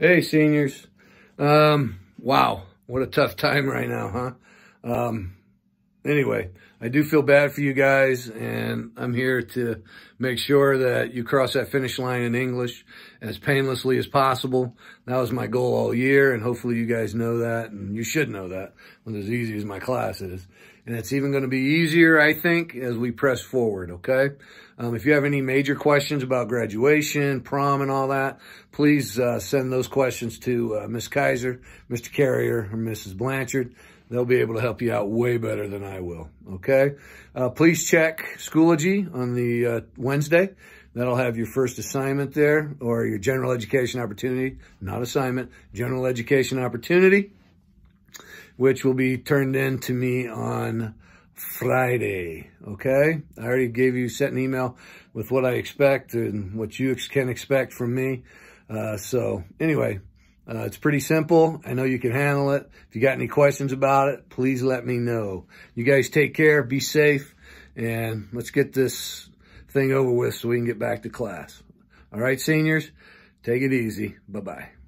Hey, seniors. Um, wow, what a tough time right now, huh? Um, anyway, I do feel bad for you guys, and I'm here to make sure that you cross that finish line in English as painlessly as possible. That was my goal all year, and hopefully you guys know that, and you should know that when as easy as my class is. And it's even going to be easier, I think, as we press forward, okay? Um, if you have any major questions about graduation, prom, and all that, please uh, send those questions to uh, Miss Kaiser, Mr. Carrier, or Mrs. Blanchard. They'll be able to help you out way better than I will, okay? Uh, please check Schoology on the uh, Wednesday. That'll have your first assignment there, or your general education opportunity, not assignment, general education opportunity which will be turned in to me on Friday, okay? I already gave you, sent an email with what I expect and what you can expect from me. Uh, so anyway, uh, it's pretty simple. I know you can handle it. If you got any questions about it, please let me know. You guys take care, be safe, and let's get this thing over with so we can get back to class. All right, seniors, take it easy. Bye-bye.